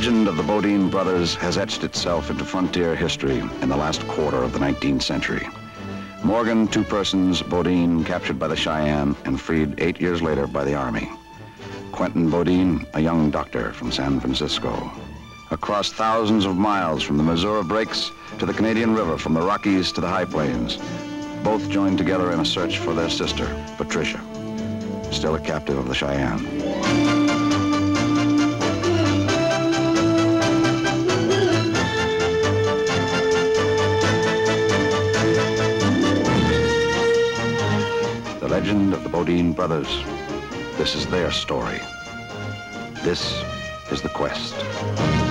legend of the Beaudine brothers has etched itself into frontier history in the last quarter of the 19th century. Morgan, two persons, Beaudine, captured by the Cheyenne and freed eight years later by the Army. Quentin Beaudine, a young doctor from San Francisco. Across thousands of miles from the Missouri Breaks to the Canadian River, from the Rockies to the High Plains, both joined together in a search for their sister, Patricia, still a captive of the Cheyenne. Legend of the Beaudine brothers. This is their story. This is the quest.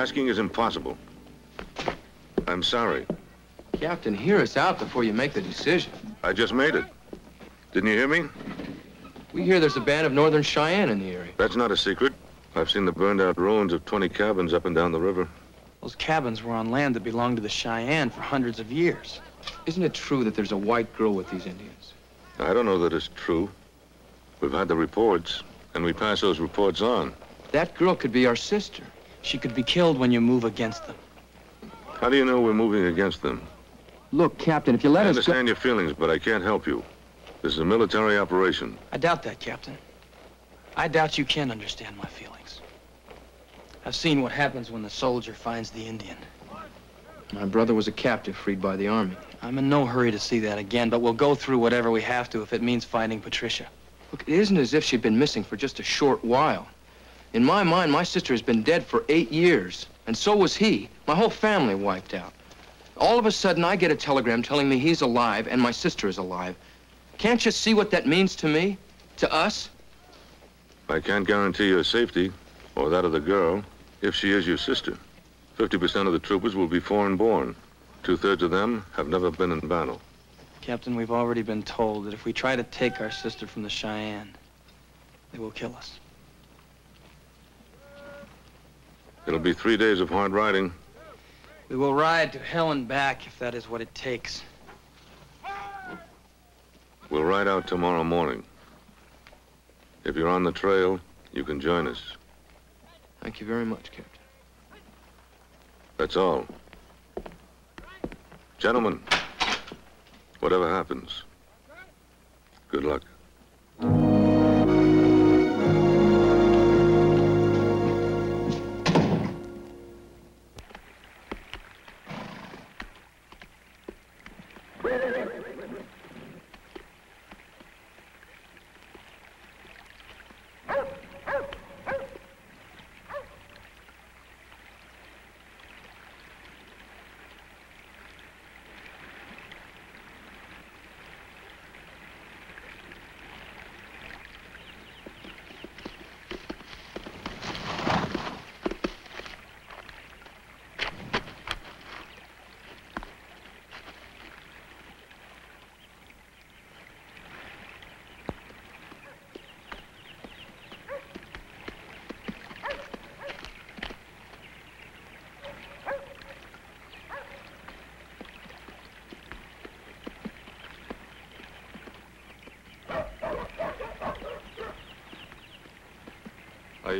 Asking is impossible. I'm sorry. Captain, hear us out before you make the decision. I just made it. Didn't you hear me? We hear there's a band of Northern Cheyenne in the area. That's not a secret. I've seen the burned out ruins of 20 cabins up and down the river. Those cabins were on land that belonged to the Cheyenne for hundreds of years. Isn't it true that there's a white girl with these Indians? I don't know that it's true. We've had the reports, and we pass those reports on. That girl could be our sister. She could be killed when you move against them. How do you know we're moving against them? Look, Captain, if you let I us go... understand your feelings, but I can't help you. This is a military operation. I doubt that, Captain. I doubt you can understand my feelings. I've seen what happens when the soldier finds the Indian. My brother was a captive freed by the Army. I'm in no hurry to see that again, but we'll go through whatever we have to if it means finding Patricia. Look, it isn't as if she'd been missing for just a short while. In my mind, my sister has been dead for eight years, and so was he. My whole family wiped out. All of a sudden, I get a telegram telling me he's alive and my sister is alive. Can't you see what that means to me? To us? I can't guarantee your safety, or that of the girl, if she is your sister. 50% of the troopers will be foreign-born. Two-thirds of them have never been in battle. Captain, we've already been told that if we try to take our sister from the Cheyenne, they will kill us. It'll be three days of hard riding. We will ride to hell and back if that is what it takes. We'll ride out tomorrow morning. If you're on the trail, you can join us. Thank you very much, Captain. That's all. Gentlemen, whatever happens, good luck.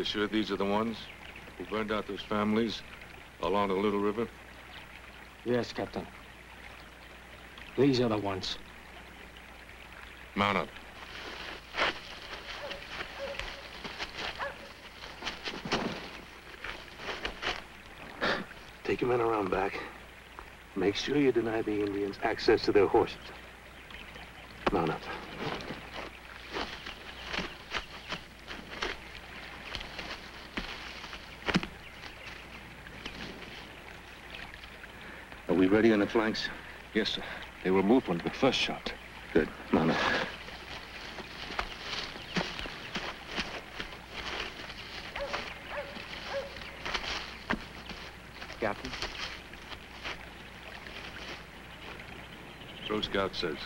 You sure these are the ones who burned out those families along the Little River? Yes, Captain. These are the ones. Mount up. Take your men around back. Make sure you deny the Indians access to their horses. Mount up. we ready on the flanks? Yes, sir. They were moved when the first shot. Good. Come on. Captain? Crow Scout says.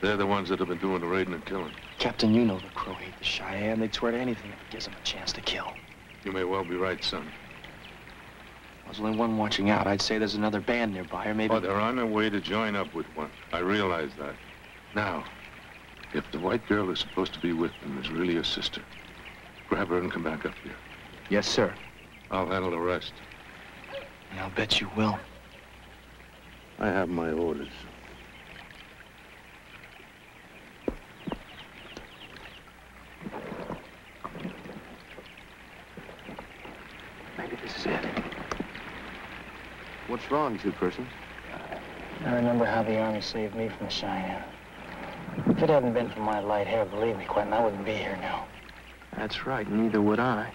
They're the ones that have been doing the raiding and killing. Captain, you know the Crow hate the Cheyenne. They'd swear to anything that gives them a chance to kill. You may well be right, son. There's only one watching out. I'd say there's another band nearby, or maybe... But they're on their way to join up with one. I realize that. Now, if the white girl is supposed to be with them is really your sister, grab her and come back up here. Yes, sir. I'll handle the rest. And I'll bet you will. I have my orders. Maybe this is it. What's wrong, two persons? I remember how the Army saved me from the Cheyenne. If it hadn't been for my light hair, believe me, Quentin, I wouldn't be here now. That's right, neither would I.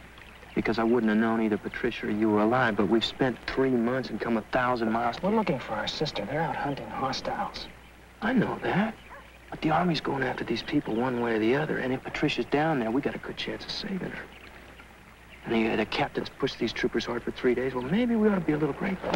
Because I wouldn't have known either Patricia or you were alive, but we've spent three months and come a thousand miles. We're looking for our sister. They're out hunting hostiles. I know that. But the Army's going after these people one way or the other, and if Patricia's down there, we got a good chance of saving her. And the, uh, the captain's pushed these troopers hard for three days. Well, maybe we ought to be a little grateful.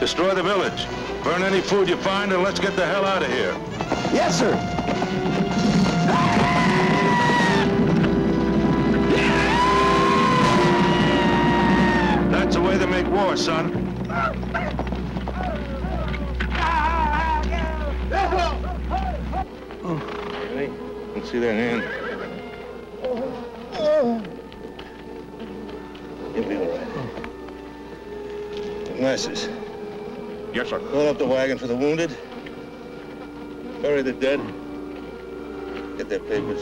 Destroy the village. Burn any food you find and let's get the hell out of here. Yes, sir. That's the way they make war, son. Hey, let's see that hand. Call up the wagon for the wounded. Bury the dead. Get their papers.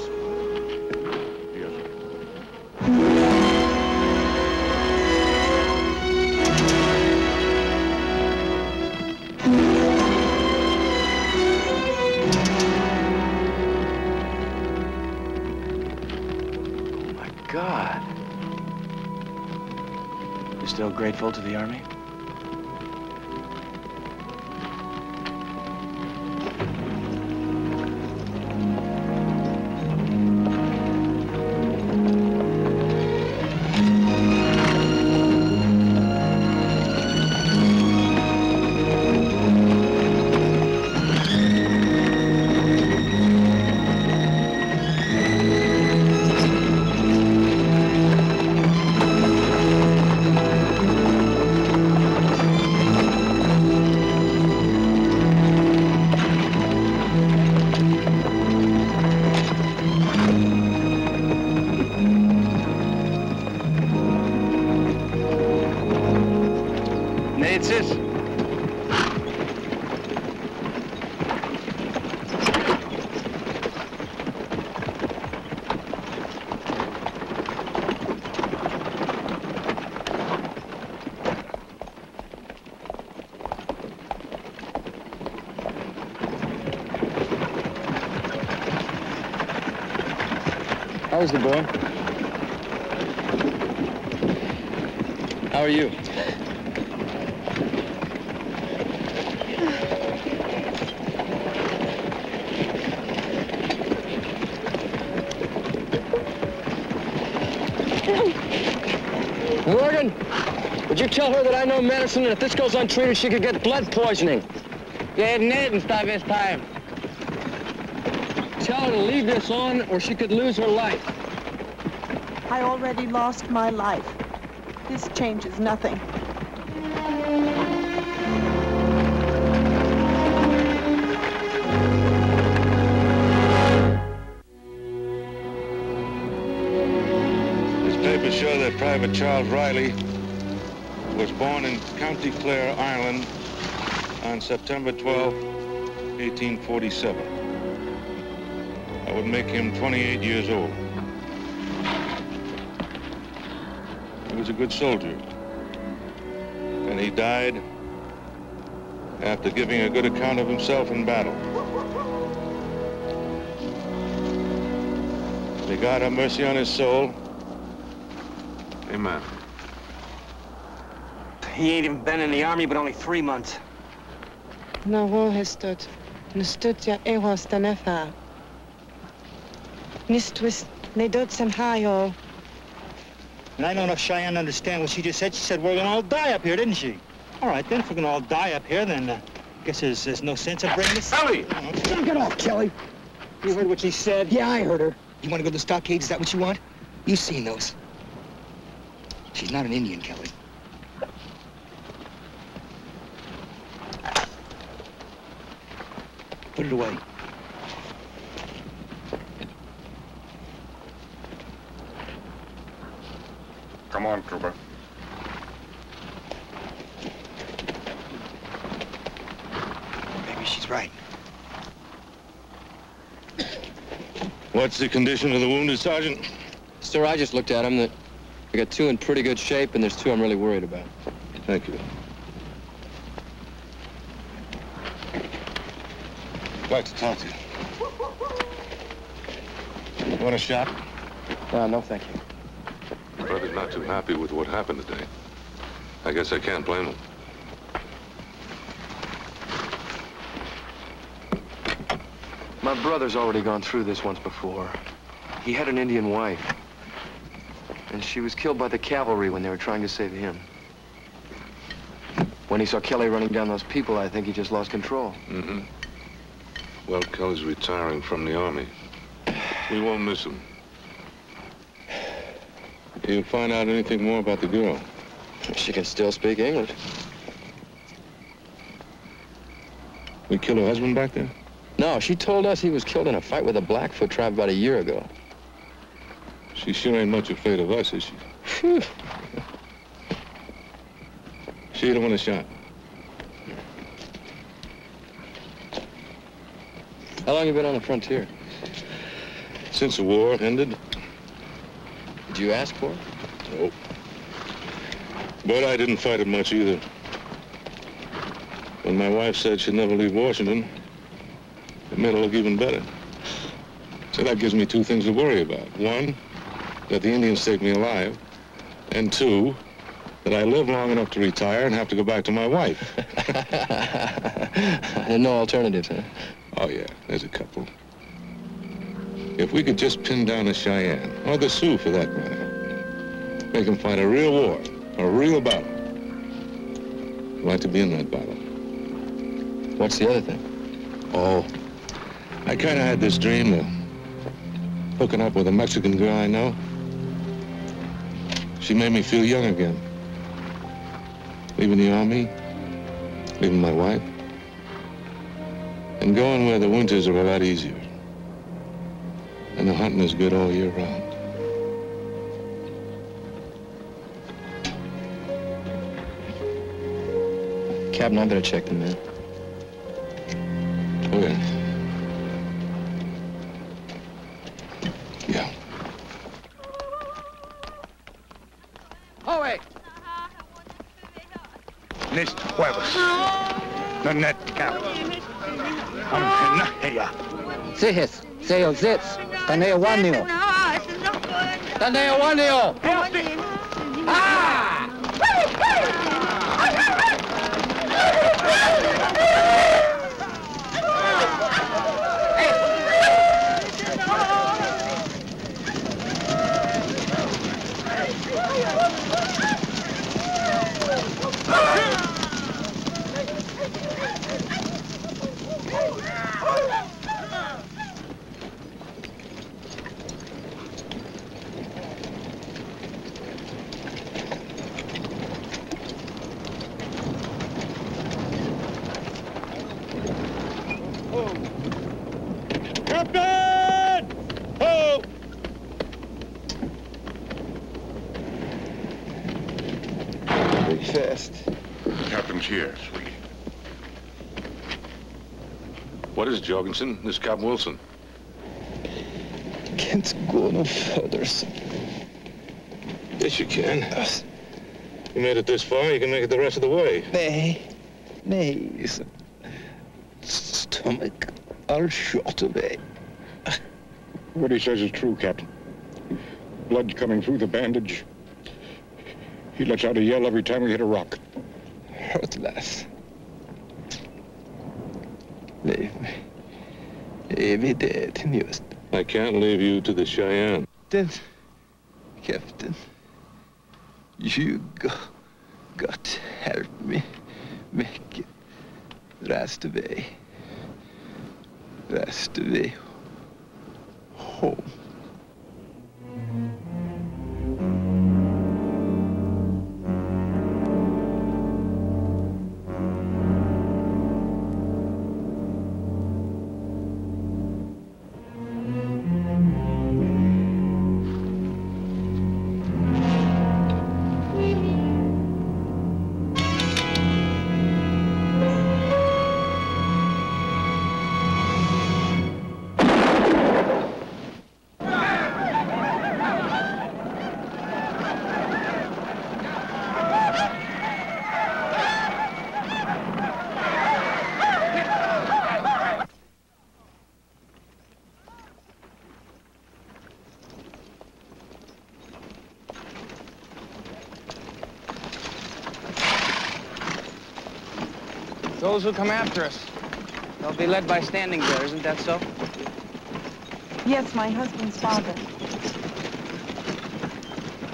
Oh, my God. You still grateful to the Army? How's the boy? How are you? Morgan, would you tell her that I know medicine and if this goes untreated, she could get blood poisoning? Yeah, Ned stop this time. Tell her to leave this on or she could lose her life. I already lost my life. This changes nothing. His papers show that Private Charles Riley was born in County Clare, Ireland on September 12, 1847. That would make him 28 years old. Good soldier. And he died after giving a good account of himself in battle. May God have mercy on his soul. Amen. He ain't even been in the army but only three months. Naro hestot, nestutia eros tanefa. Nistwis nedot semhayo. And I don't know if Cheyenne understand what she just said. She said we're gonna all die up here, didn't she? All right, then, if we're gonna all die up here, then uh, guess there's, there's no sense of bringing this. Ellie! Get off, Kelly. You heard what she said? Yeah, I heard her. You want to go to the stockades? Is that what you want? You've seen those. She's not an Indian, Kelly. Put it away. Come on, Trooper. Maybe she's right. What's the condition of the wounded, Sergeant? Sir, I just looked at him. That I got two in pretty good shape, and there's two I'm really worried about. Thank you. I'd like to talk to you. Want a shot? No, no, thank you. Brother's not too happy with what happened today. I guess I can't blame him. My brother's already gone through this once before. He had an Indian wife. And she was killed by the cavalry when they were trying to save him. When he saw Kelly running down those people, I think he just lost control. Mm-hmm. Well, Kelly's retiring from the Army. We won't miss him. You find out anything more about the girl? She can still speak English. We killed her husband back there? No, she told us he was killed in a fight with a Blackfoot tribe about a year ago. She sure ain't much afraid of us, is she? Phew. She the one that shot. How long you been on the frontier? Since the war ended? Did you ask for it? Nope. But I didn't fight it much either. When my wife said she'd never leave Washington, it made it look even better. So that gives me two things to worry about. One, that the Indians take me alive. And two, that I live long enough to retire and have to go back to my wife. and no alternatives, huh? Oh, yeah, there's a couple. If we could just pin down the Cheyenne, or the Sioux for that matter, make them fight a real war, a real battle. I'd like to be in that battle. What's the other thing? Oh, I kind of had this dream of hooking up with a Mexican girl I know. She made me feel young again. Leaving the army, leaving my wife, and going where the winters are a lot easier. And the hunting is good all year round. Captain, I better check the men. Oh, yeah. Yeah. Joven. Nest jueves. Nanette cap. Amhenahia. Sihes, seo zits, taneo wanio. Taneo wanio. Captain! Oh! Big fast. The captain's here, sweetie. What is it, Jorgensen? This is Captain Wilson. Can't go no further, sir. Yes, you can. You made it this far, you can make it the rest of the way. Nay, nay, sir. Stomach all short away. What he says is true, Captain. Blood coming through the bandage. He lets out a yell every time we hit a rock. Hurt less. Leave me. Leave me dead, just. I can't leave you to the Cheyenne. Then, Captain, you go, got to help me make it last away. Last away Those who come after us, they'll be led by Standing Bear, isn't that so? Yes, my husband's father.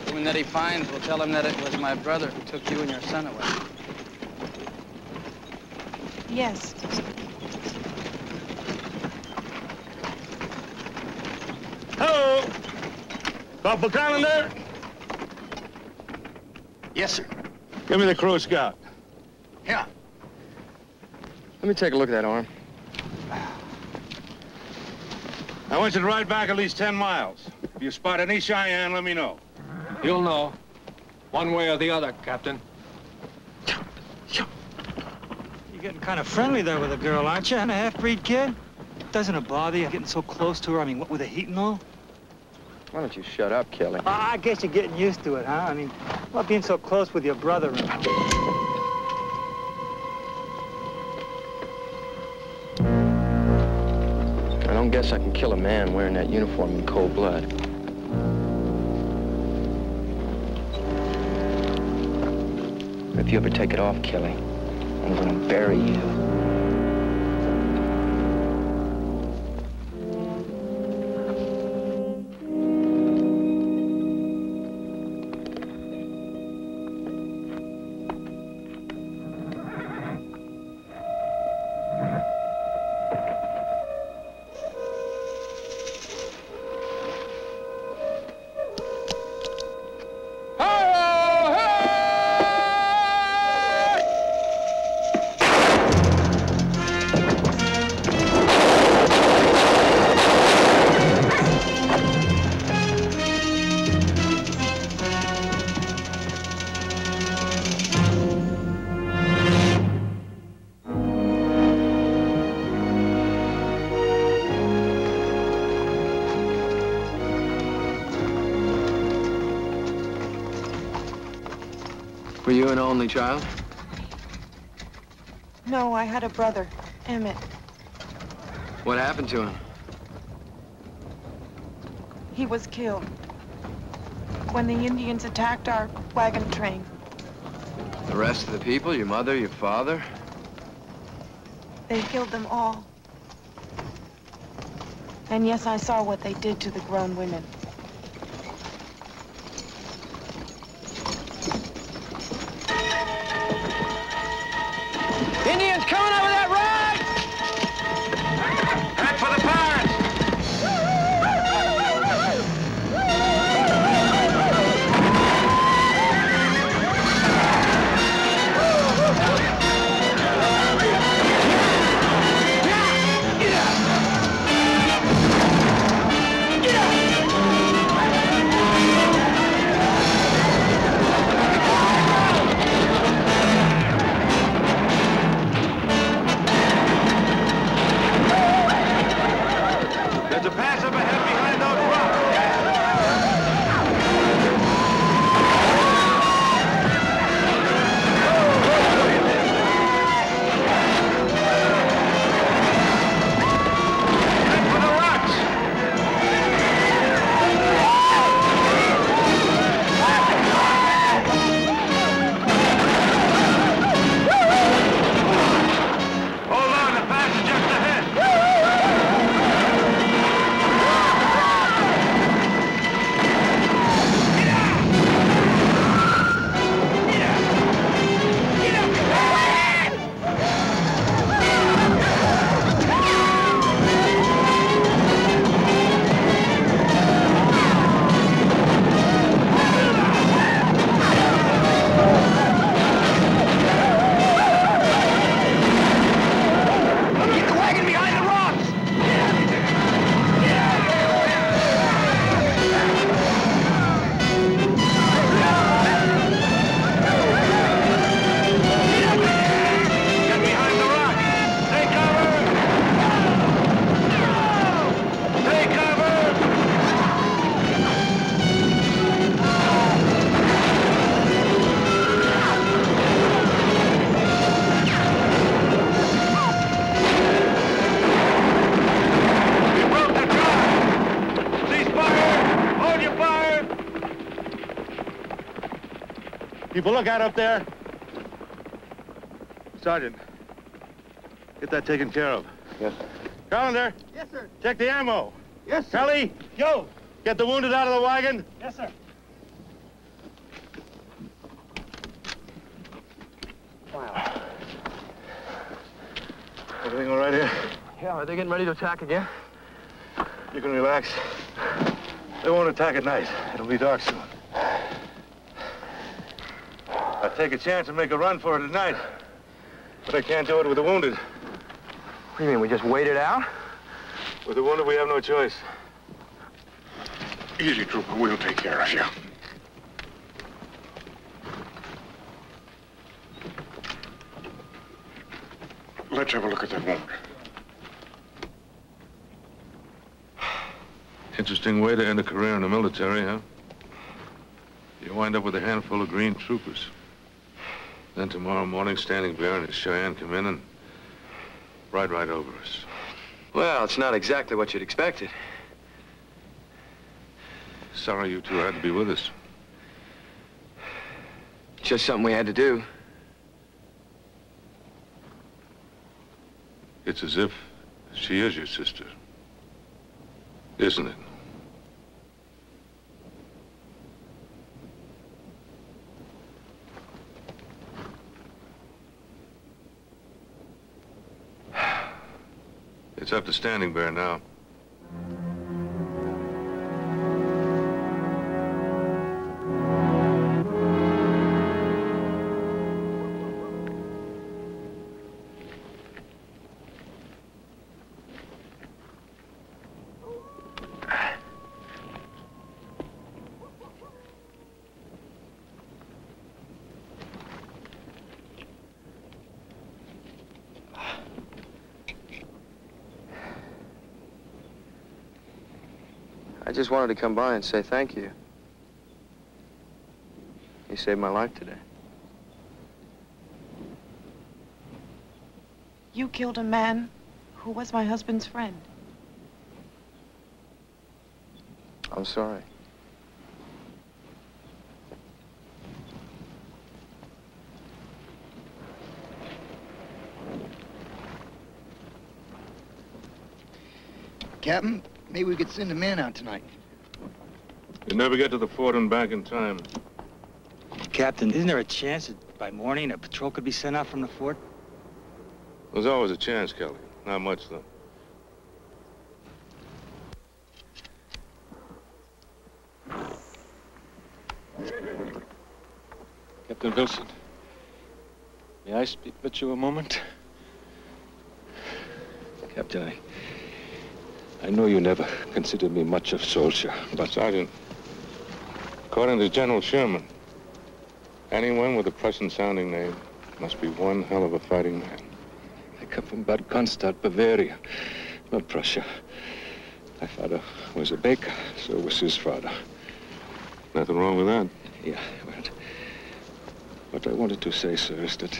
The woman that he finds will tell him that it was my brother who took you and your son away. Yes. Hello. Corporal Calendar? Yes, sir. Give me the Crow scout. Here. Let me take a look at that arm. I want you to ride back at least 10 miles. If you spot any Cheyenne, let me know. You'll know. One way or the other, Captain. You're getting kind of friendly there with a girl, aren't you? And a half-breed kid? Doesn't it bother you getting so close to her? I mean, what with the heat and all? Why don't you shut up, Kelly? I guess you're getting used to it, huh? I mean, not being so close with your brother. And... guess I can kill a man wearing that uniform in cold blood. If you ever take it off, Kelly, I'm gonna bury you. Only child? No, I had a brother, Emmett. What happened to him? He was killed when the Indians attacked our wagon train. The rest of the people? Your mother, your father? They killed them all. And yes, I saw what they did to the grown women. Keep a lookout up there. Sergeant, Get that taken care of. Yes, Callender, Yes, sir. check the ammo. Yes, sir. Kelly, Yo. get the wounded out of the wagon. Yes, sir. Everything all right here? Yeah, are they getting ready to attack again? You can relax. They won't attack at night. It'll be dark soon. I'd take a chance and make a run for it at night. But I can't do it with the wounded. What do you mean, we just wait it out? With the wounded, we have no choice. Easy, Trooper. We'll take care of you. Let's have a look at that wound. Interesting way to end a career in the military, huh? You wind up with a handful of green troopers. Then tomorrow morning, Standing Bear and his Cheyenne come in and ride right over us. Well, it's not exactly what you'd expected. Sorry you two had to be with us. Just something we had to do. It's as if she is your sister. Isn't it? It's up to Standing Bear now. Just wanted to come by and say thank you. You saved my life today. You killed a man who was my husband's friend. I'm sorry. Captain, maybe we could send a man out tonight. You'd never get to the fort and back in time. Captain, isn't there a chance that by morning a patrol could be sent out from the fort? There's always a chance, Kelly. Not much, though. Captain Wilson, may I speak with you a moment? Captain, I... I know you never considered me much of a soldier, but... Sergeant, according to General Sherman, anyone with a Prussian-sounding name must be one hell of a fighting man. I come from Bad Cannstatt, Bavaria, not Prussia. My father was a baker, so was his father. Nothing wrong with that. Yeah, but what I wanted to say, sir, is that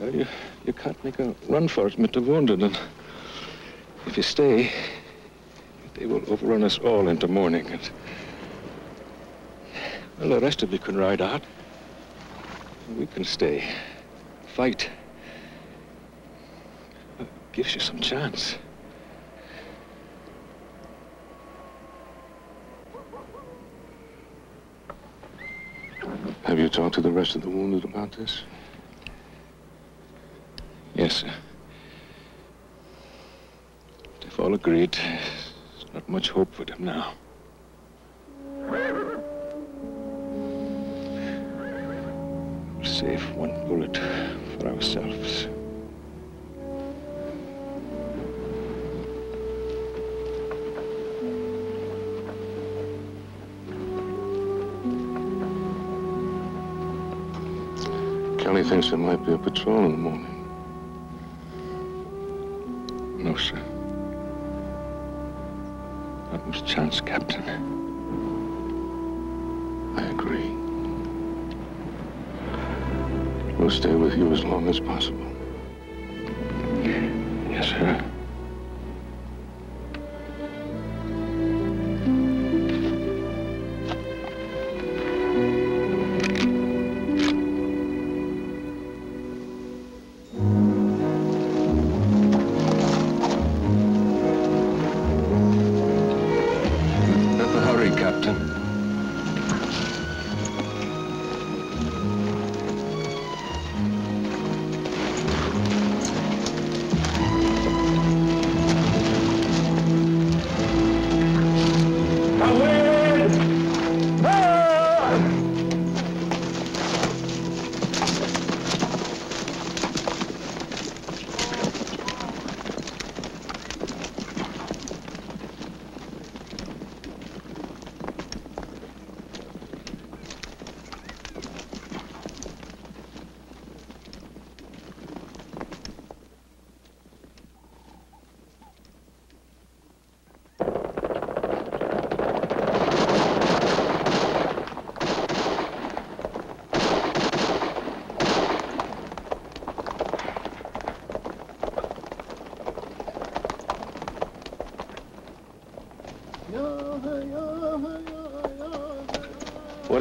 well, you, you can't make a run for it the wounded, and if you stay, they will overrun us all into morning, and well, the rest of you can ride out. We can stay, fight. It gives you some chance. Have you talked to the rest of the wounded about this? Yes, sir. They've all agreed. There's not much hope for them now. We'll save one bullet for ourselves. Kelly thinks there might be a patrol in the morning. No, sir. Chance, Captain. I agree. We'll stay with you as long as possible.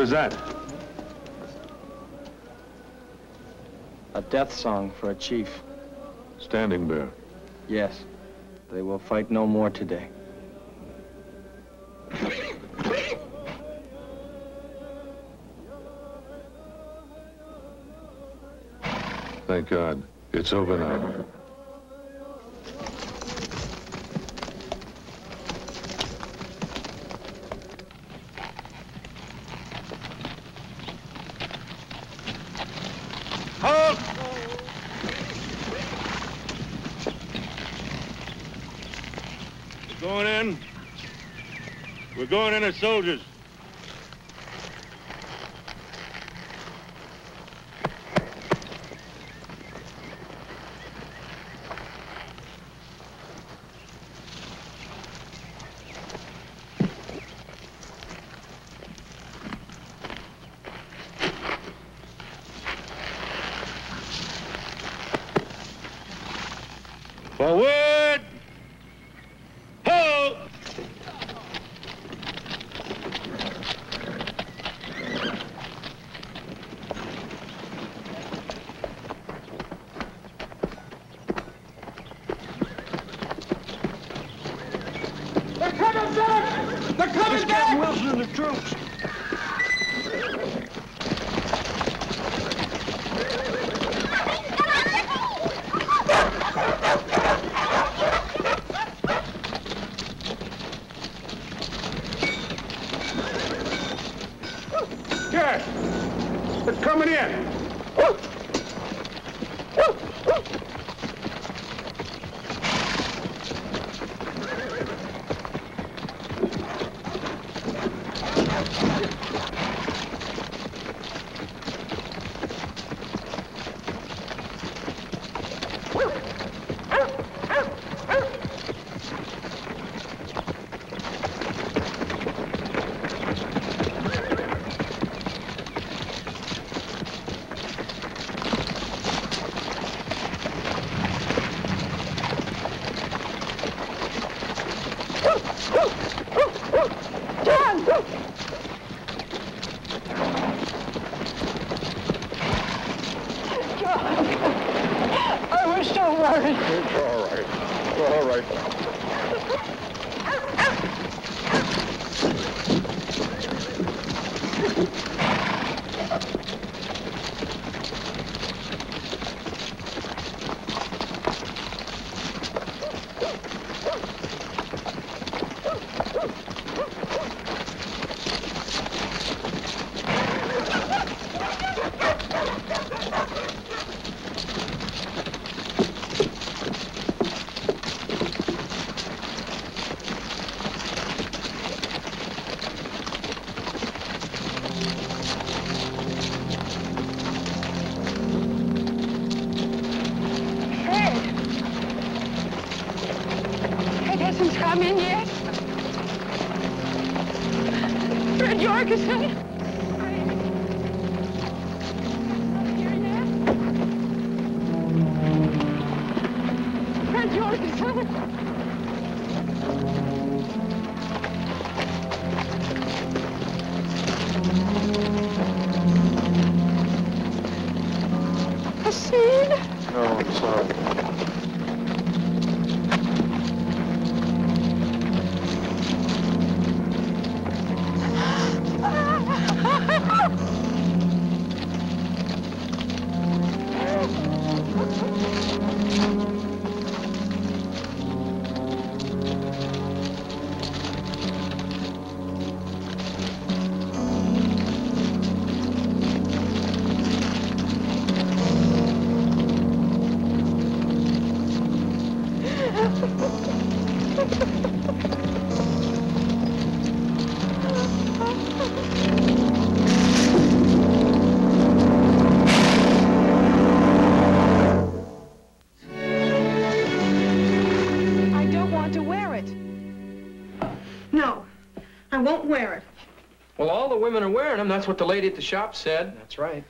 Is that? A death song for a chief. Standing Bear. Yes. They will fight no more today. Thank God. It's over now. Halt! We're going in. We're going in as soldiers. Forward! Halt! They're coming back! They're coming back! Wilson and the troops. Yes! It's coming in! John! John! I was so worried. It's all right. I won't wear it. Well, all the women are wearing them. That's what the lady at the shop said. That's right.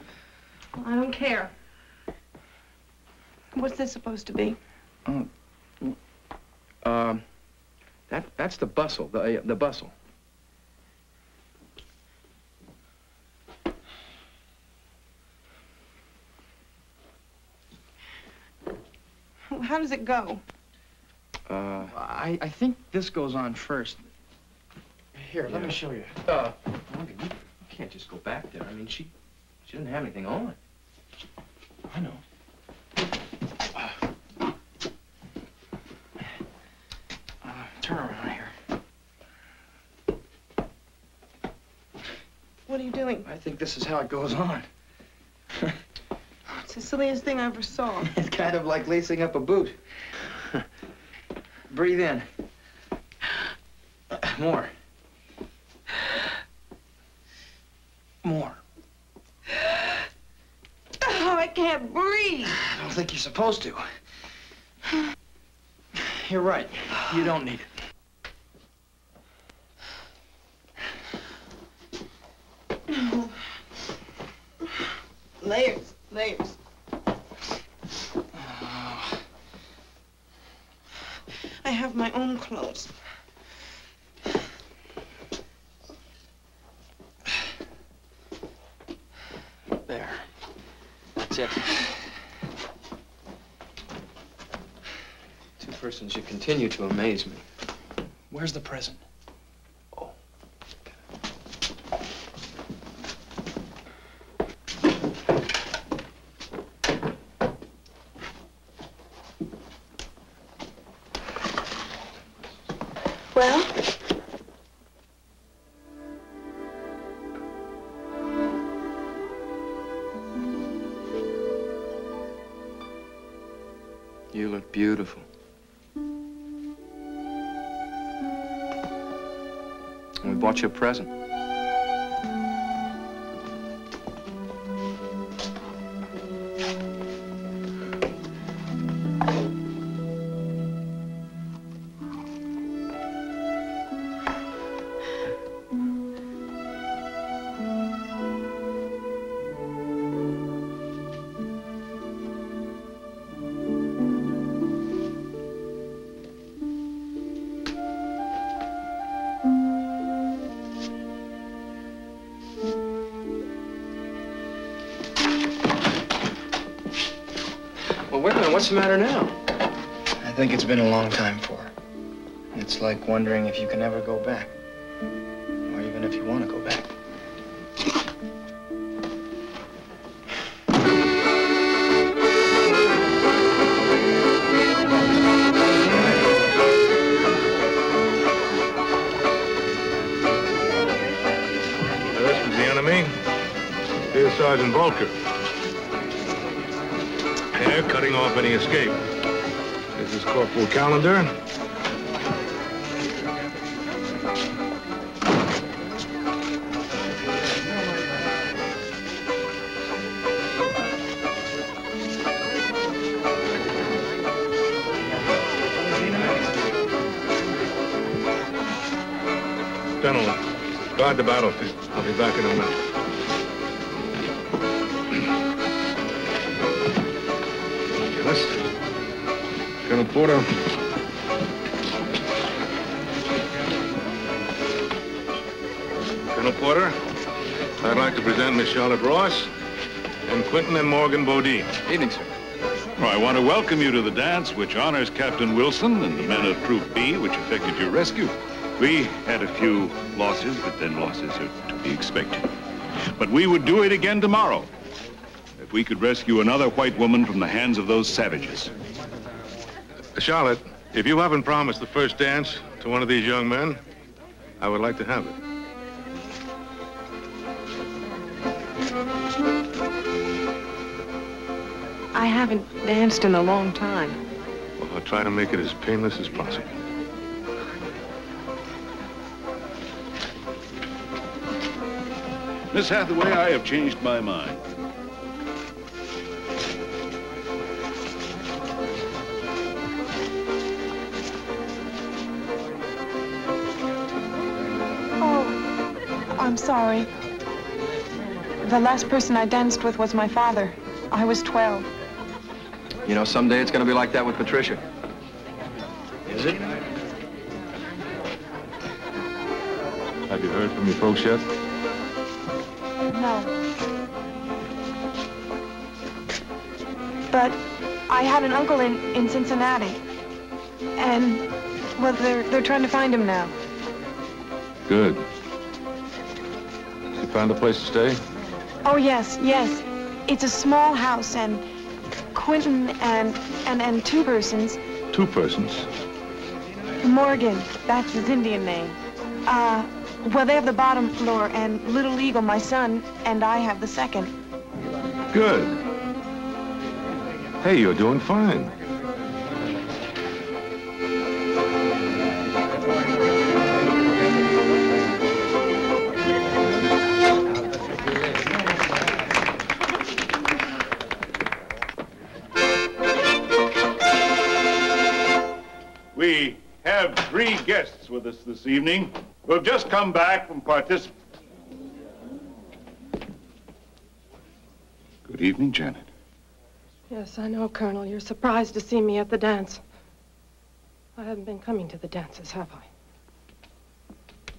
Well, I don't care. What's this supposed to be? Oh, um, uh, that, that's the bustle, the, uh, the bustle. How does it go? Uh, I, I think this goes on first. Here, let Yeah. me show you. uh, Morgan, you can't just go back there. I mean, she, she didn't have anything on. I know. Uh, turn around here. What are you doing? I think this is how it goes on. It's the silliest thing I ever saw. It's kind of like lacing up a boot. Breathe in. More. More. Oh, I can't breathe. I don't think you're supposed to. You're right. You don't need it. Layers, layers. I have my own clothes. There. That's it. Two persons, you continue to amaze me. Where's the present? And we a present. What's the matter now? I think it's been a long time for her. It's like wondering if you can ever go back. Or even if you want to go back. This was the enemy. Here's Sergeant Volker. Here, cutting off any escape. This is Corporal Calendar. Gentlemen, guard the battlefield. I'll be back in a minute. Porter. Colonel Porter, I'd like to present Miss Charlotte Ross and Quentin and Morgan Beaudine. Evening, sir. Well, I want to welcome you to the dance, which honors Captain Wilson and the men of Troop B, which effected your rescue. We had a few losses, but then losses are to be expected. But we would do it again tomorrow if we could rescue another white woman from the hands of those savages. Charlotte, if you haven't promised the first dance to one of these young men, I would like to have it. I haven't danced in a long time. Well, I'll try to make it as painless as possible. Miss Hathaway, I have changed my mind. The last person I danced with was my father. I was 12. You know, someday it's going to be like that with Patricia. Is it? Have you heard from your folks yet? No. But I had an uncle in, in Cincinnati. And, well, they're, they're trying to find him now. Good. You found a place to stay? Oh, yes, yes. It's a small house, and Quentin and, and, and two persons, Two persons. Morgan, that's his Indian name. Uh, well, they have the bottom floor, and Little Eagle, my son, and I have the second. Good. Hey, you're doing fine. Us this evening who have just come back from particip... Good evening, Janet. Yes, I know, Colonel. You're surprised to see me at the dance. I haven't been coming to the dances, have I?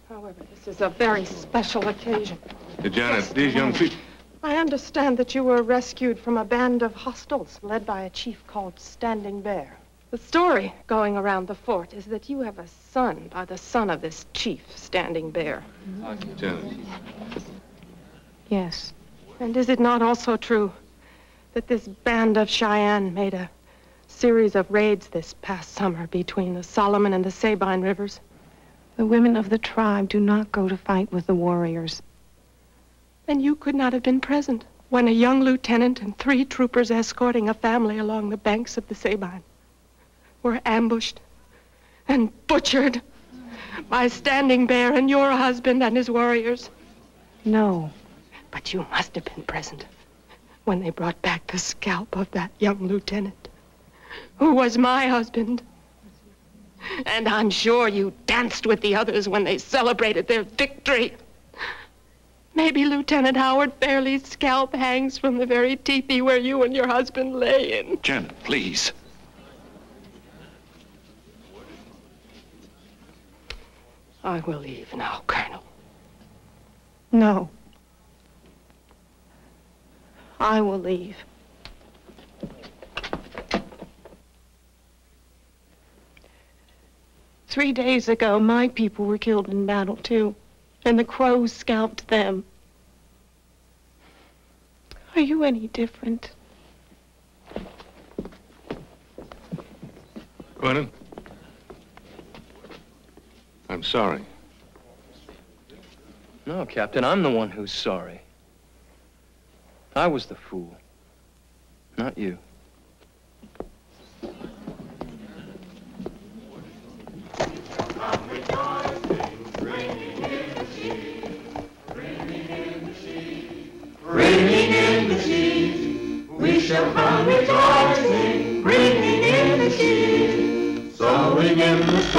However, this is a very special occasion. Hey, Janet, these young people... I understand that you were rescued from a band of hostiles led by a chief called Standing Bear. The story going around the fort is that you have a son by the son of this chief, Standing Bear. Janet. Yes. And is it not also true that this band of Cheyenne made a series of raids this past summer between the Solomon and the Saline rivers? The women of the tribe do not go to fight with the warriors. And you could not have been present when a young lieutenant and three troopers escorting a family along the banks of the Saline were ambushed and butchered by Standing Bear and your husband and his warriors. No. But you must have been present when they brought back the scalp of that young lieutenant, who was my husband. And I'm sure you danced with the others when they celebrated their victory. Maybe Lieutenant Howard Fairley's scalp hangs from the very teepee where you and your husband lay in. Janet, please. I will leave now, Colonel. No. I will leave. Three days ago, my people were killed in battle, too, and the Crows scalped them. Are you any different? Quentin? I'm sorry. No, Captain, I'm the one who's sorry. I was the fool, not you. Ringing in the sheaves, we shall come rejoicing,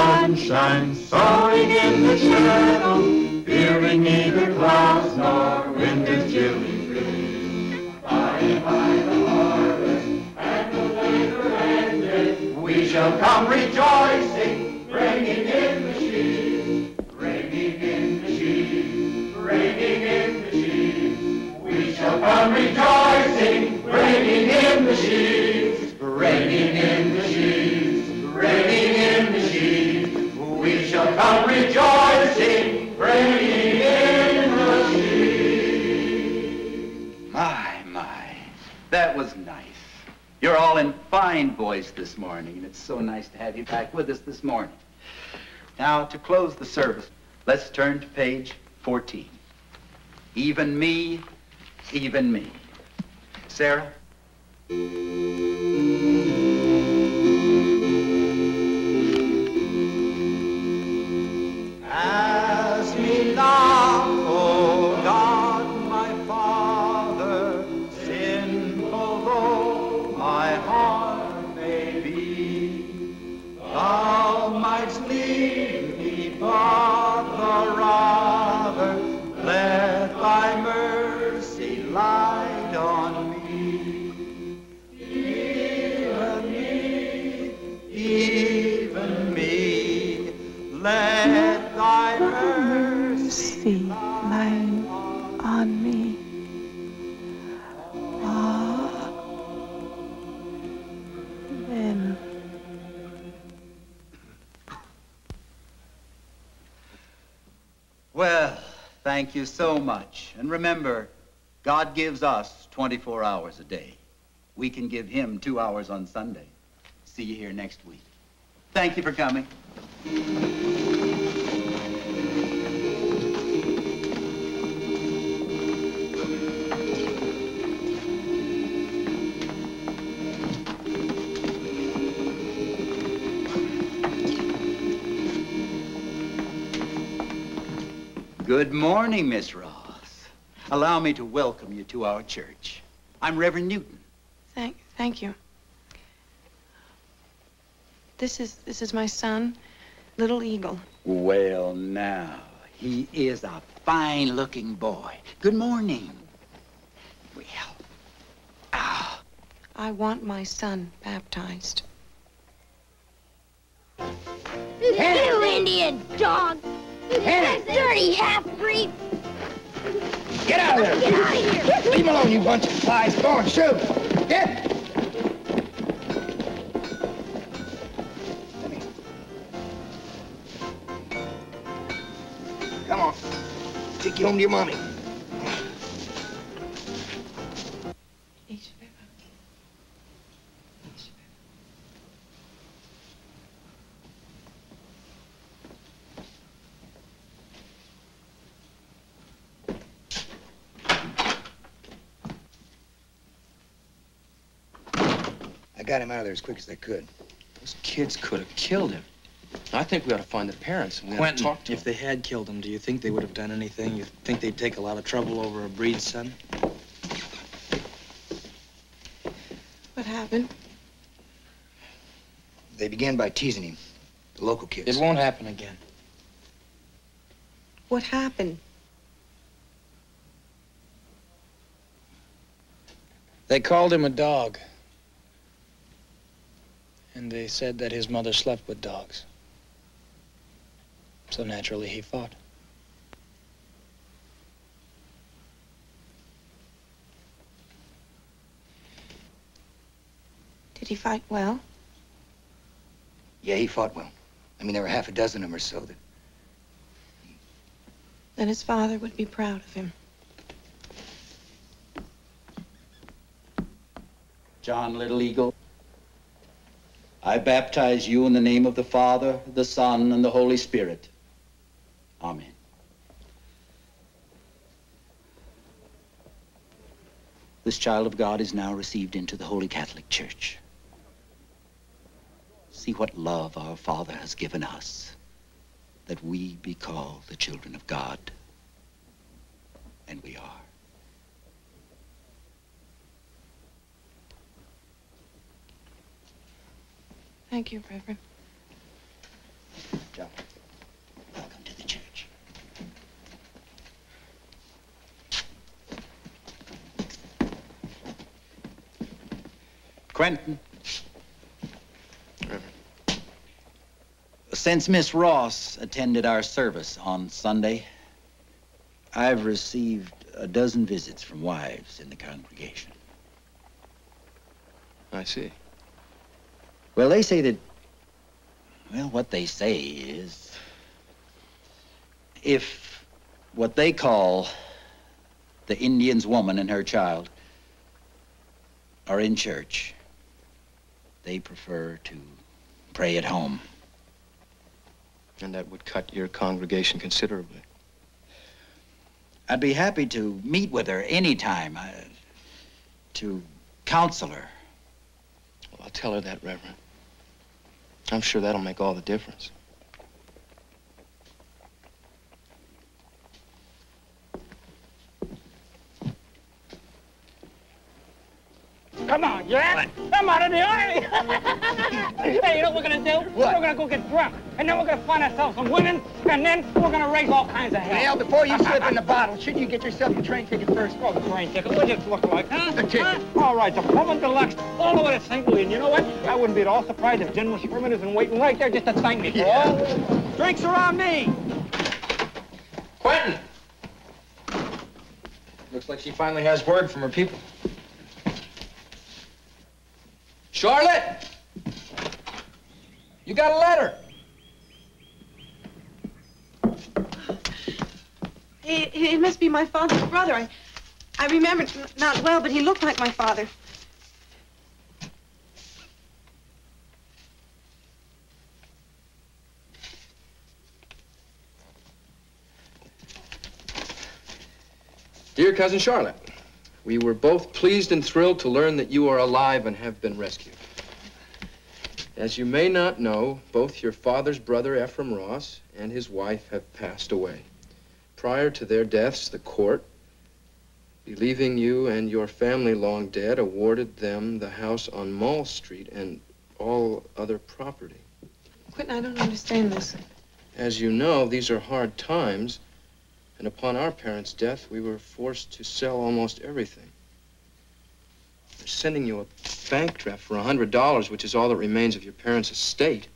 sunshine, sowing in the shadow, fearing neither clouds nor winter's chilling breeze. By and by the harvest and the labor ended, we shall come rejoicing, bringing in the sheaves, bringing in the sheaves, bringing in the sheaves. We shall come rejoicing, ringing in the sheaves, ringing in the sheaves, shall come rejoicing, ringing in the. My, my, that was nice. You're all in fine voice this morning, and it's so nice to have you back with us this morning. Now, to close the service, let's turn to page 14. Even me, even me. Sarah? Pass me not, on me. Ah. Well, thank you so much. And remember, God gives us 24 hours a day. We can give him two hours on Sunday. See you here next week. Thank you for coming. Good morning, Miss Ross. Allow me to welcome you to our church. I'm Reverend Newton. Thank, thank you. This is, this is my son, Little Eagle. Well, now, he is a fine-looking boy. Good morning. Well, ah. I want my son baptized. You Indian dog! You dirty half-breed! Get out of there! Get out of here! Leave him alone, you bunch of flies. Go on, shoot. Get! Come on. Take you home to your mommy. Got him out of there as quick as I could. Those kids could have killed him. I think we ought to find the parents and we ought to Quentin, talk to if they had killed him, do you think they would have done anything? You think they'd take a lot of trouble over a breed son? What happened? They began by teasing him, the local kids. It won't happen again. What happened? They called him a dog. And they said that his mother slept with dogs. So naturally he fought. Did he fight well? Yeah, he fought well. I mean, there were half a dozen of them or so that Then his father would be proud of him. John Little Eagle, I baptize you in the name of the Father, the Son, and the Holy Spirit. Amen. This child of God is now received into the Holy Catholic Church. See what love our Father has given us, that we be called the children of God. And we are. Thank you, Reverend. John, welcome to the church. Quentin. Since Miss Ross attended our service on Sunday, I've received a dozen visits from wives in the congregation. I see. Well, they say that, well, what they say is if what they call the Indian's woman and her child are in church, they prefer to pray at home. And that would cut your congregation considerably. I'd be happy to meet with her anytime uh, to counsel her. Well, I'll tell her that, Reverend. I'm sure that'll make all the difference. Come on, yeah? I'm out of the army. hey, you know what we're gonna do? What? We're gonna go get drunk, and then we're gonna find ourselves some women, and then we're gonna raise all kinds of hell. Well, before you slip in the bottle, shouldn't you get yourself a train ticket first? Oh, the train ticket. What does it look like, huh? The ticket. Huh? All right, the Pullman Deluxe, all the way to St. Louis. And you know what? I wouldn't be at all surprised if General Sherman isn't waiting right there just to thank me for all. Drinks are on me. Quentin! Looks like she finally has word from her people. Charlotte! You got a letter. It, it must be my father's brother. I, I remember not well, but he looked like my father. Dear Cousin Charlotte, we were both pleased and thrilled to learn that you are alive and have been rescued. As you may not know, both your father's brother, Ephraim Ross, and his wife have passed away. Prior to their deaths, the court, believing you and your family long dead, awarded them the house on Mall Street and all other property. Quentin, I don't understand this. As you know, these are hard times, and upon our parents' death, we were forced to sell almost everything. They're sending you a bank draft for a $100, which is all that remains of your parents' estate.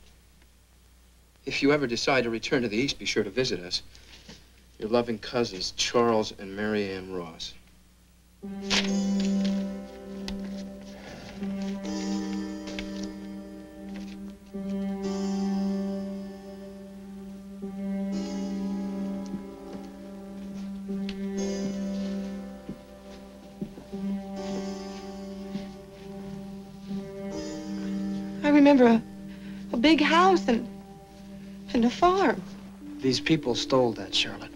If you ever decide to return to the East, be sure to visit us. Your loving cousins, Charles and Mary Ann Ross. Remember a, a big house and, and a farm. These people stole that, Charlotte.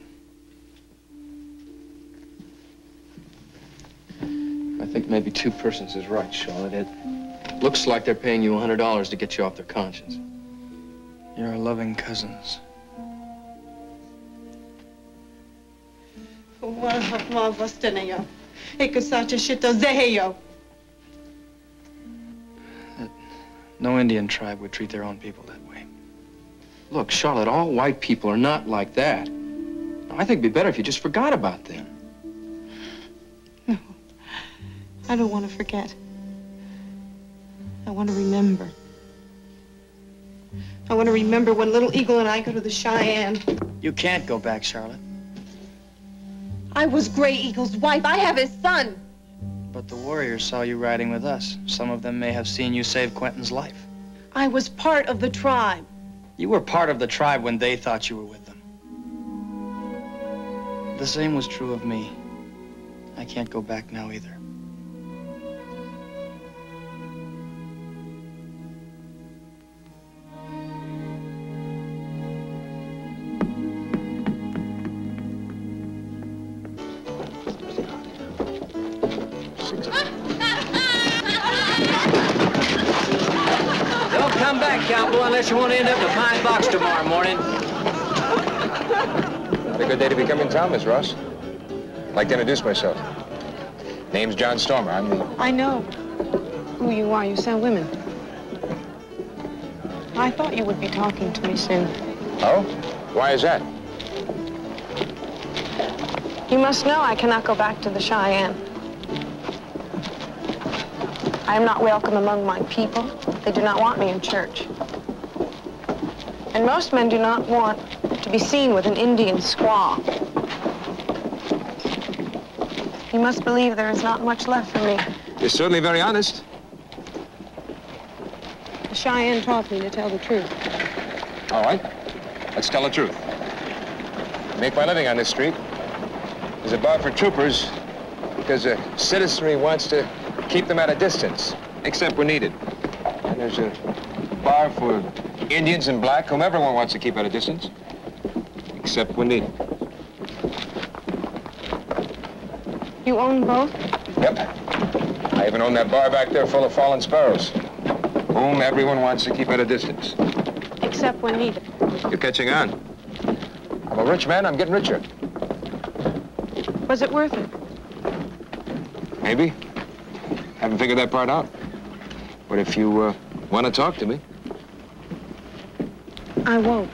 I think maybe two persons is right, Charlotte. It looks like they're paying you $100 to get you off their conscience. Your loving cousins. Ła własnego. Eko sacie się to zehejo. No Indian tribe would treat their own people that way. Look, Charlotte, all white people are not like that. I think it'd be better if you just forgot about them. No, I don't want to forget. I want to remember. I want to remember when Little Eagle and I go to the Cheyenne. You can't go back, Charlotte. I was Gray Eagle's wife. I have his son. But the warriors saw you riding with us. Some of them may have seen you save Quentin's life. I was part of the tribe. You were part of the tribe when they thought you were with them. The same was true of me. I can't go back now either. Good day to become in town, Miss Ross. I'd like to introduce myself. Name's John Stormer. I'm the... I know who you are. You sell women. I thought you would be talking to me soon. Oh? Why is that? You must know I cannot go back to the Cheyenne. I am not welcome among my people. They do not want me in church. And most men do not want to be seen with an Indian squaw. You must believe there is not much left for me. You're certainly very honest. The Cheyenne taught me to tell the truth. All right. Let's tell the truth. I Make my living on this street. There's a bar for troopers because the citizenry wants to keep them at a distance, except when needed. And there's a bar for Indians and black, whom everyone wants to keep at a distance, except when needed. You own both? Yep. I even own that bar back there full of fallen sparrows, whom everyone wants to keep at a distance. Except when needed. You're catching on. I'm a rich man. I'm getting richer. Was it worth it? Maybe. Haven't figured that part out. But if you uh, want to talk to me, I won't.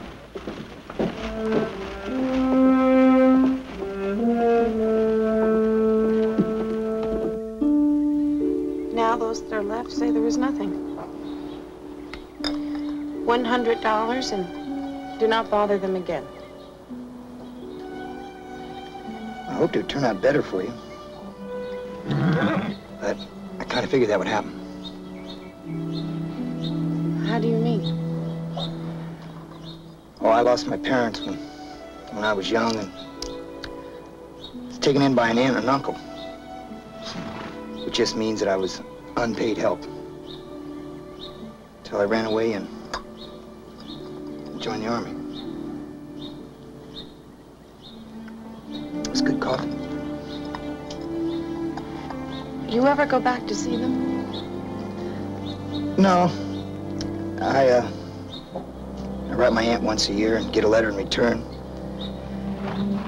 And do not bother them again. I hoped it would turn out better for you. But I kind of figured that would happen. How do you mean? Oh, I lost my parents when, when I was young, and was taken in by an aunt and an uncle. Which just means that I was unpaid help. Till I ran away and joined the army. It's good coffee. You ever go back to see them? No. I, uh, I write my aunt once a year and get a letter in return.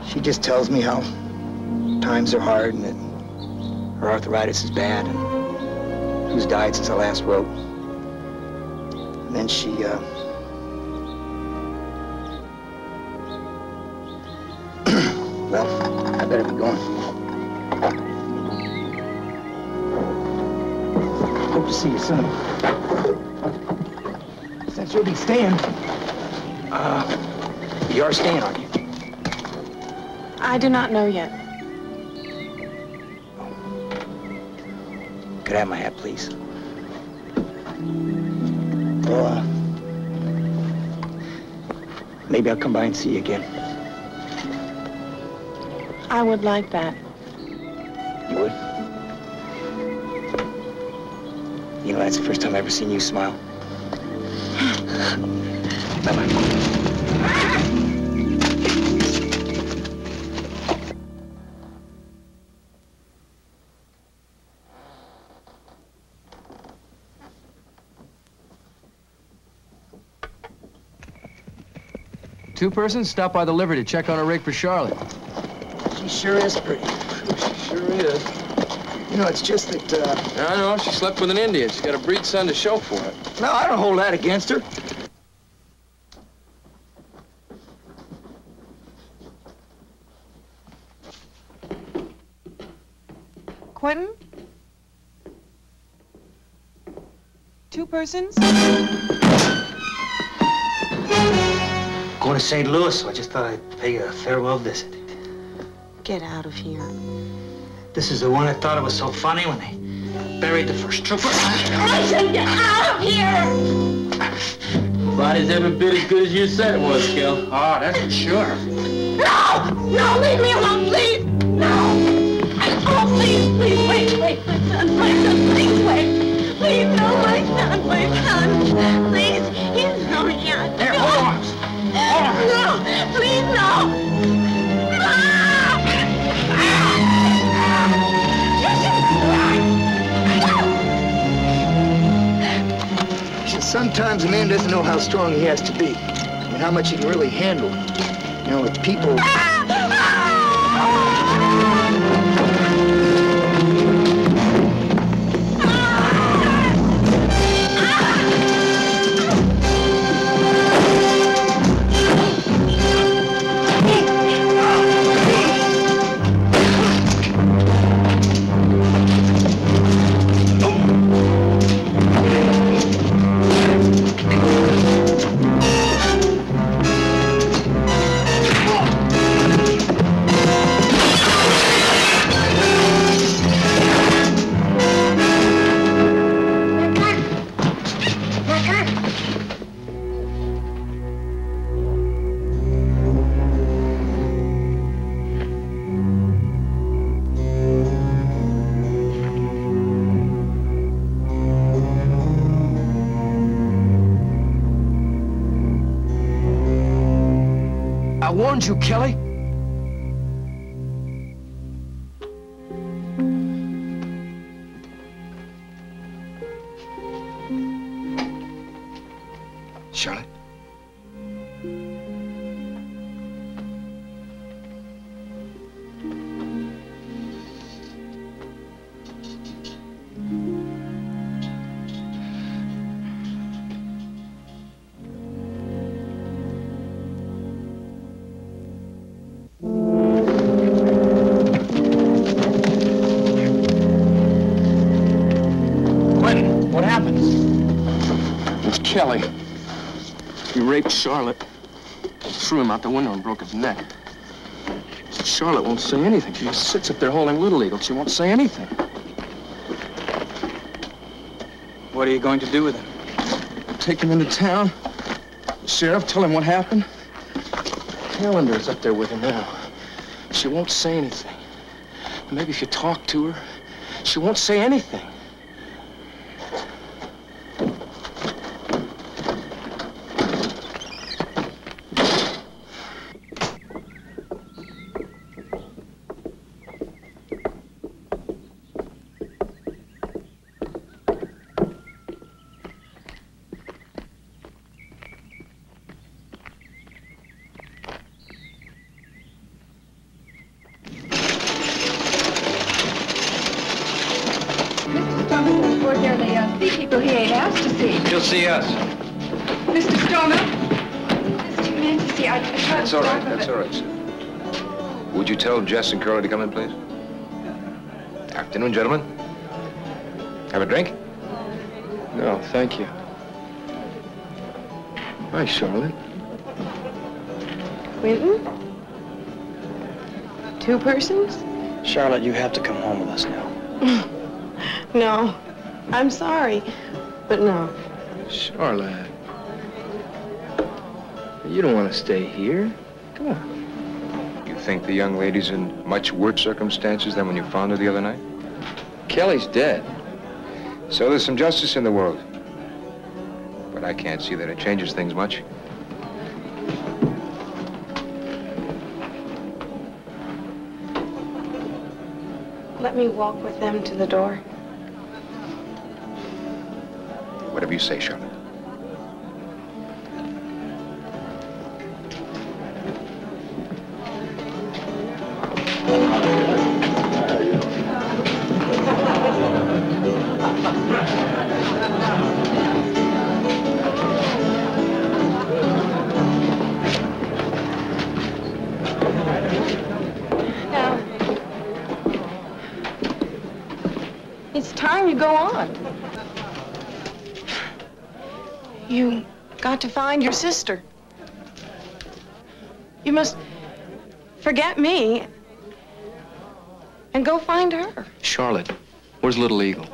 She just tells me how times are hard and that her arthritis is bad and who's died since I last wrote. And then she, uh, Hope to see you soon. Since you'll be staying, uh, you are staying, aren't you? I do not know yet. Could I have my hat, please? Well, uh, maybe I'll come by and see you again. I would like that. You that's the first time I've ever seen you smile. Bye-bye. Two persons stopped by the livery to check on a rig for Charlotte. She sure is pretty. She sure is. You know, it's just that, uh... I know, she slept with an Indian. She's got a breed son to show for it. No, I don't hold that against her. Quentin? Two persons? Going to St. Louis, so I just thought I'd pay you a farewell visit. Get out of here. This is the one I thought it was so funny when they buried the first trooper. I said get out of here! Body's every bit as good as you said it was, Kel. Oh, that's for sure. No! No, leave me alone, please! No! Oh, please, please, wait, wait, my son, my son, please wait! Please, no, my son, my son! Sometimes a man doesn't know how strong he has to be and how much he can really handle. You know, with people... you, Kelly. Charlotte, threw him out the window and broke his neck. Charlotte won't say anything. She just sits up there holding Little Eagle. She won't say anything. What are you going to do with him? Take him into town. The sheriff, tell him what happened. Calendar's up there with him now. She won't say anything. Maybe if you talk to her, she won't say anything. Tell Jess Curly to come in, please? Afternoon, gentlemen. Have a drink? No, thank you. Hi, Charlotte. Quentin? Two persons? Charlotte, you have to come home with us now. No. I'm sorry, but no. Charlotte. You don't want to stay here. Come on. You think the young lady's in much worse circumstances than when you found her the other night? Kelly's dead. So there's some justice in the world. But I can't see that it changes things much. Let me walk with them to the door. Whatever you say, Charlotte. Find your sister. You must forget me and go find her. Charlotte, where's Little Eagle?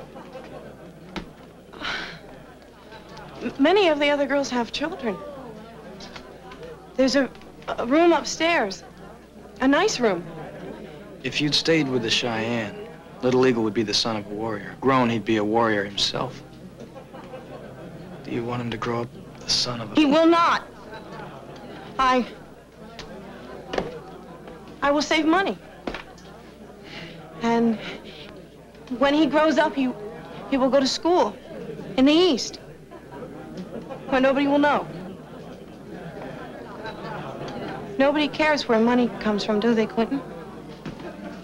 Many of the other girls have children. There's a, a room upstairs, a nice room. If you'd stayed with the Cheyenne, Little Eagle would be the son of a warrior. Grown, he'd be a warrior himself. Do you want him to grow up the son of a... He will not. I. I will save money. And when he grows up, he, he will go to school in the East, where nobody will know. Nobody cares where money comes from, do they, Quentin?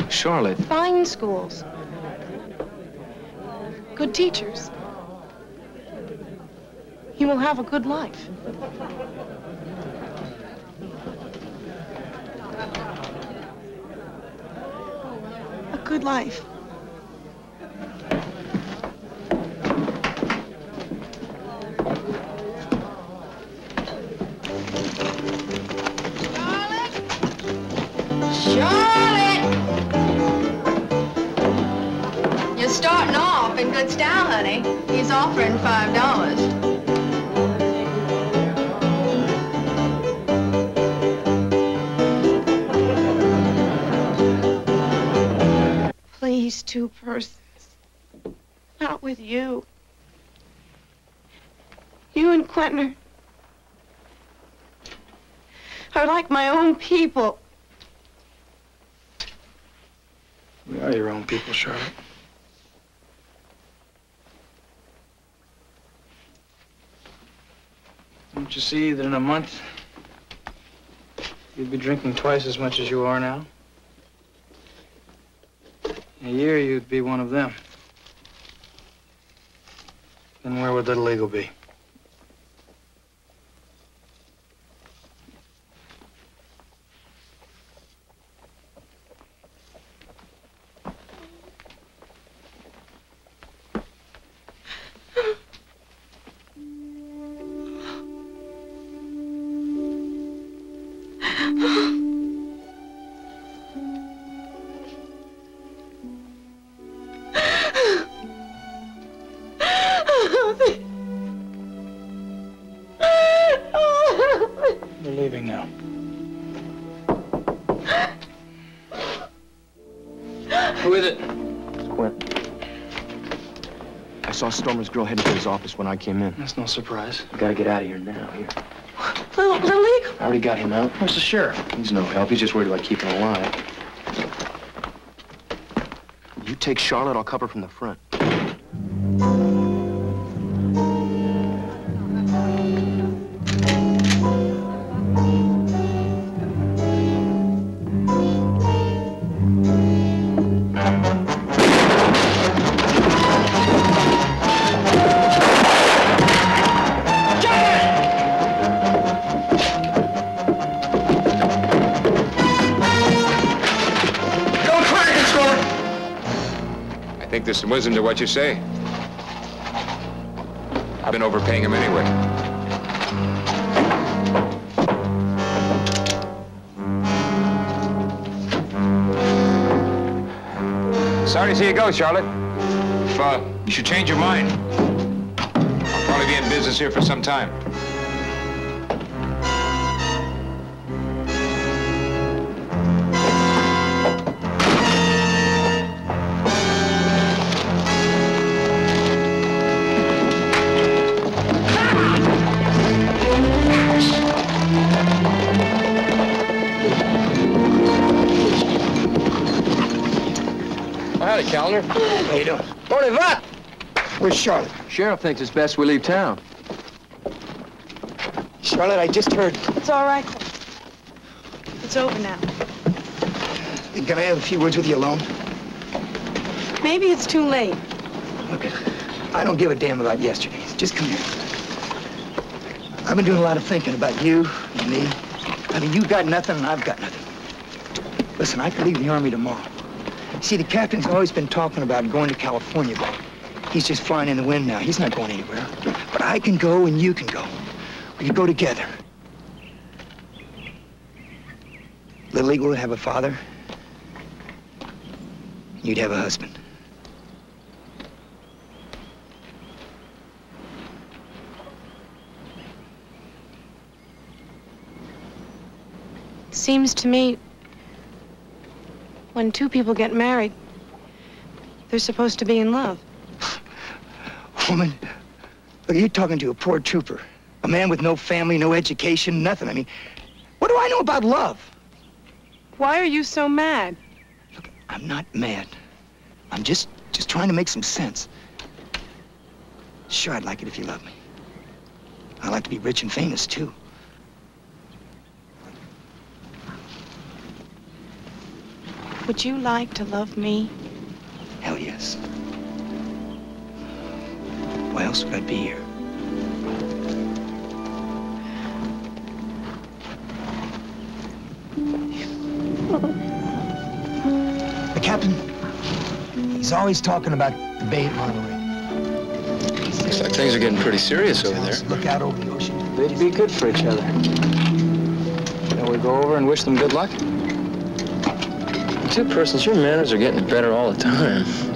Charlotte. Fine schools. Good teachers. He will have a good life. A good life. Charlotte! You're starting off in good style, honey. He's offering five dollars. Please, two persons. Not with you. You and Quentin are, are like my own people. We are your own people, Charlotte. Don't you see that in a month, you'd be drinking twice as much as you are now? In a year, you'd be one of them. Then where would Little Eagle be? Saw Stormer's girl headed to his office when I came in. That's no surprise. We gotta get out of here now. Here. Little, little Eagle. I already got him out. Where's the sheriff? He's no help. He's just worried about keeping alive. You take Charlotte, I'll cover from the front. Some wisdom to what you say. I've been overpaying him anyway. Sorry to see you go, Charlotte. If, uh, you should change your mind. I'll probably be in business here for some time. Where's Charlotte? Sheriff thinks it's best we leave town. Charlotte, I just heard. It's all right. It's over now. Can I have a few words with you alone? Maybe it's too late. Look, I don't give a damn about yesterday. Just come here. I've been doing a lot of thinking about you and me. I mean, you've got nothing and I've got nothing. Listen, I could leave the Army tomorrow. See, the captain's always been talking about going to California, but he's just flying in the wind now. He's not going anywhere. But I can go and you can go. We can go together. Little Eagle would have a father. You'd have a husband. Seems to me when two people get married, they're supposed to be in love. Woman, look, you're talking to a poor trooper. A man with no family, no education, nothing. I mean, what do I know about love? Why are you so mad? Look, I'm not mad. I'm just, just trying to make some sense. Sure, I'd like it if you loved me. I'd like to be rich and famous, too. Would you like to love me? Hell yes. Why else would I be here? The captain, he's always talking about the Bay at Monterey. Looks like things are getting pretty serious over there. Look out over the ocean. They'd be good for each other. Shall we go over and wish them good luck? Two persons, your manners are getting better all the time.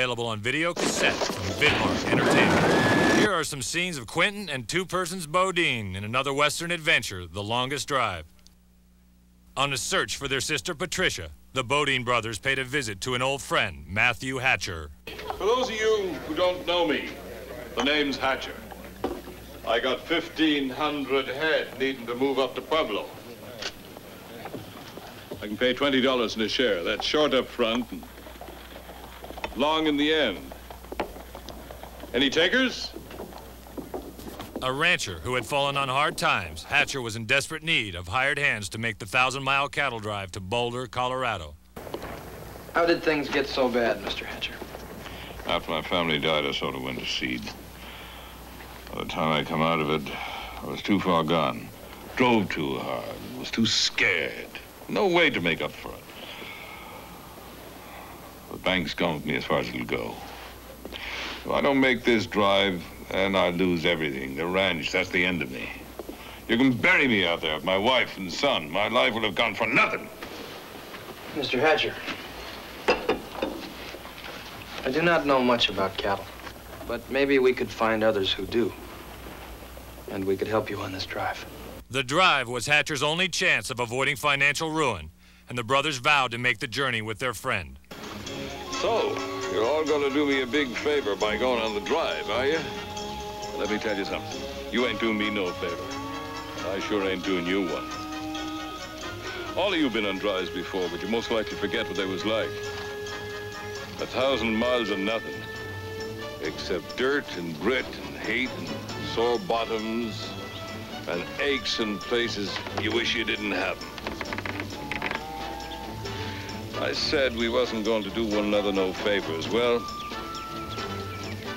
Available on video cassette from Vidmark Entertainment. Here are some scenes of Quentin and Two Persons Beaudine in another Western adventure, The Longest Drive. On a search for their sister Patricia, the Beaudine brothers paid a visit to an old friend, Matthew Hatcher. For those of you who don't know me, the name's Hatcher. I got 1,500 head needing to move up to Pueblo. I can pay $20 in a share. That's short up front and long in the end. Any takers? A rancher who had fallen on hard times, Hatcher was in desperate need of hired hands to make the thousand mile cattle drive to Boulder, Colorado. How did things get so bad, Mr. Hatcher? After my family died, I sort of went to seed. By the time I come out of it, I was too far gone. Drove too hard. Was too scared. No way to make up for it. The bank's gone with me as far as it'll go. If I don't make this drive, then I lose everything. The ranch, that's the end of me. You can bury me out there with my wife and son. My life will have gone for nothing. Mr. Hatcher, I do not know much about cattle, but maybe we could find others who do. And we could help you on this drive. The drive was Hatcher's only chance of avoiding financial ruin, and the brothers vowed to make the journey with their friend. So, you're all gonna do me a big favor by going on the drive, are you? Let me tell you something. You ain't doing me no favor. I sure ain't doing you one. All of you been on drives before, but you most likely forget what they was like. A thousand miles of nothing. Except dirt and grit and hate and sore bottoms and aches in places you wish you didn't have 'em. I said we wasn't going to do one another no favors. Well,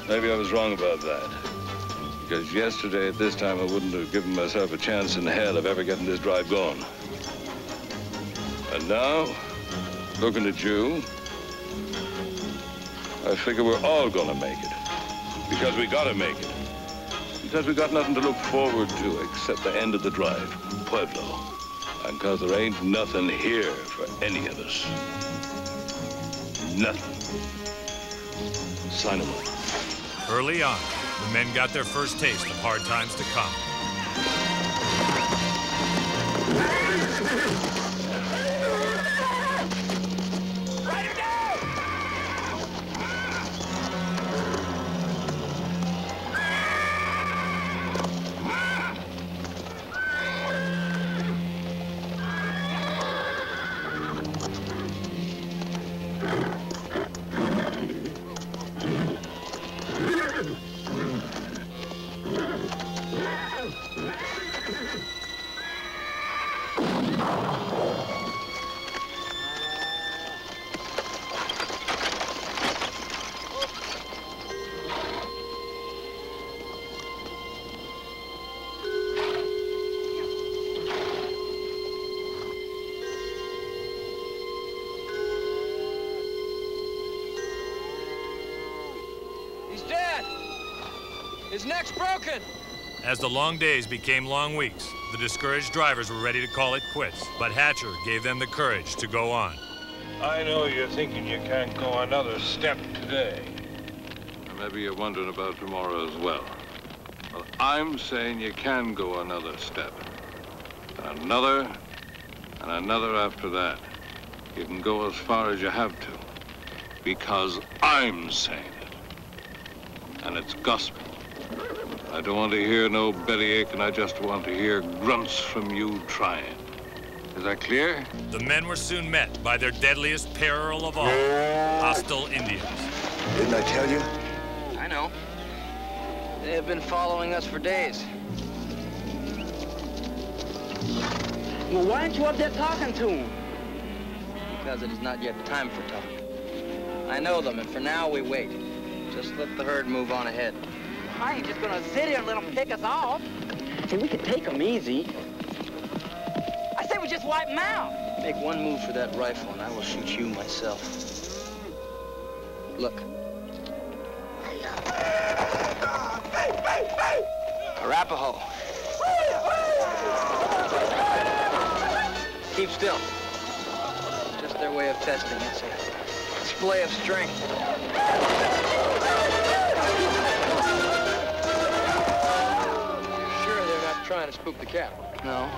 maybe I was wrong about that. Because yesterday at this time I wouldn't have given myself a chance in hell of ever getting this drive going. And now, looking at you, I figure we're all gonna make it. Because we gotta make it. Because we got nothing to look forward to except the end of the drive, Pueblo. Because there ain't nothing here for any of us. Nothing. Sign 'em up. Early on, the men got their first taste of hard times to come. His neck's broken! As the long days became long weeks, the discouraged drivers were ready to call it quits, but Hatcher gave them the courage to go on. I know you're thinking you can't go another step today. Or maybe you're wondering about tomorrow as well. Well, I'm saying you can go another step. And another, and another after that. You can go as far as you have to. Because I'm saying it. And it's gospel. I don't want to hear no bellyache, and I just want to hear grunts from you trying. Is that clear? The men were soon met by their deadliest peril of all, hostile Indians. Didn't I tell you? I know. They have been following us for days. Well, why aren't you up there talking to them? Because it is not yet time for talk. I know them, and for now we wait. Just let the herd move on ahead. I ain't just gonna sit here and let them pick us off. See, we could take them easy. I say we just wipe them out. Make one move for that rifle, and I will shoot you myself. Look. Arapaho. Keep still. Just their way of testing. It's a display of strength. Trying to spook the cattle? No.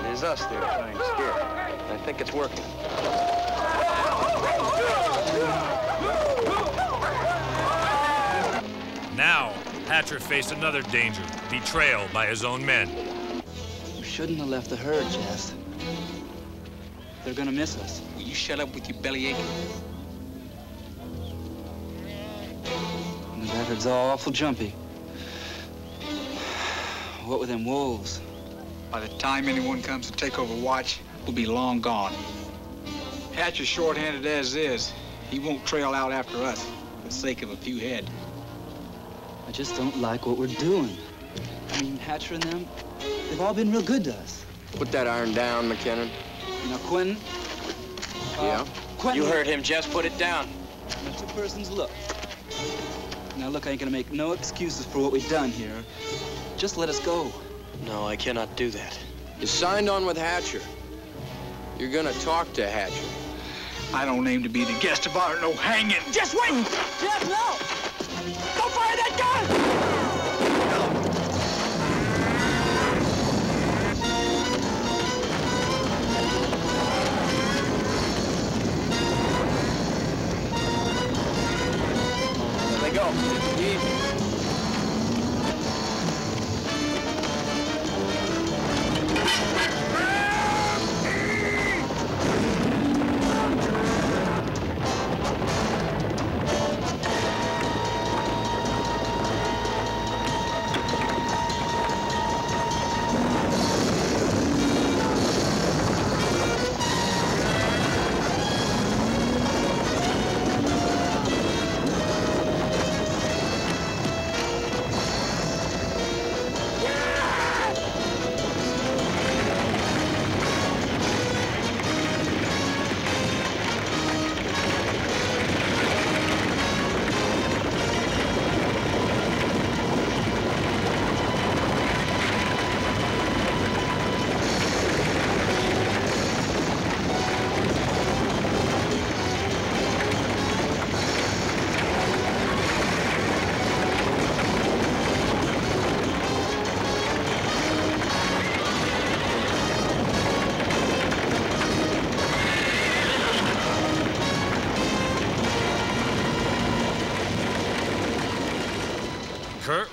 It is us they're trying to scare. I think it's working. Now, Hatcher faced another danger, betrayal by his own men. You shouldn't have left the herd, Jess. They're gonna miss us. Will you shut up with your belly aching? That herd's all awful jumpy. What with them wolves? By the time anyone comes to take over watch, we'll be long gone. Hatcher's short-handed as is. He won't trail out after us for the sake of a few head. I just don't like what we're doing. I mean, Hatcher and them, they've all been real good to us. Put that iron down, McKinnon. Now, Quentin. uh, Yeah? Quentin. You heard him, Just Put it down. Now, two persons look. Now, look, I ain't gonna make no excuses for what we've done here. Just let us go. No, I cannot do that. You signed on with Hatcher. You're gonna talk to Hatcher. I don't aim to be the guest of honor, no hanging. Just wait! Jeff, no! Don't fire that gun! There they go.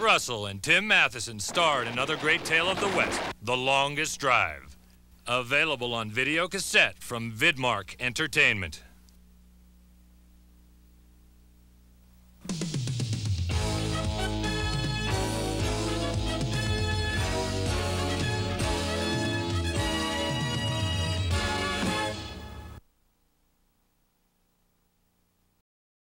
Russell and Tim Matheson star in another great tale of the West, The Longest Drive. Available on video cassette from Vidmark Entertainment.